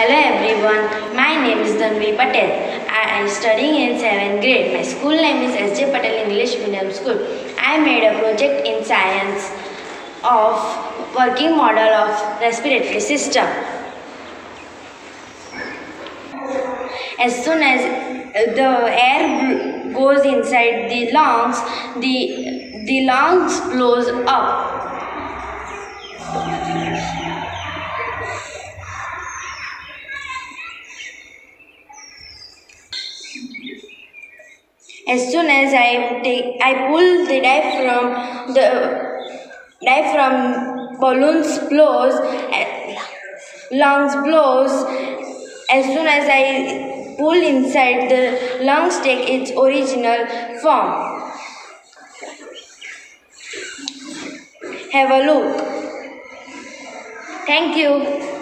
Hello everyone, my name is Dhanvi Patel. I am studying in 7th grade. My school name is S.J. Patel English Medium School. I made a project in science of working model of respiratory system. As soon as the air goes inside the lungs, the, the lungs blows up. As soon as I take, I pull the diaphragm, the diaphragm balloons blows, eh, lungs blows. As soon as I pull inside, the lungs take its original form. Have a look. Thank you.